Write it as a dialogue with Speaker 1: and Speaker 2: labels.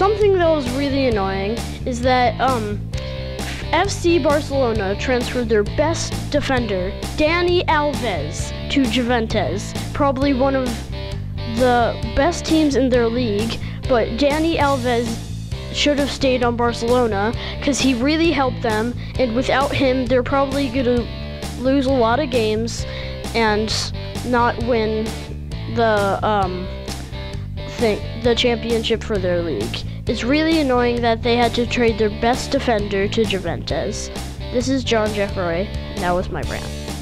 Speaker 1: was really annoying is that um, FC Barcelona transferred their best defender, Dani Alves, to Juventus. Probably one of the best teams in their league, but Dani Alves should have stayed on Barcelona because he really helped them. And without him, they're probably going to lose a lot of games and not win the um, thing, the championship for their league. It's really annoying that they had to trade their best defender to Juventus. This is John Geoffroy. That was my rant.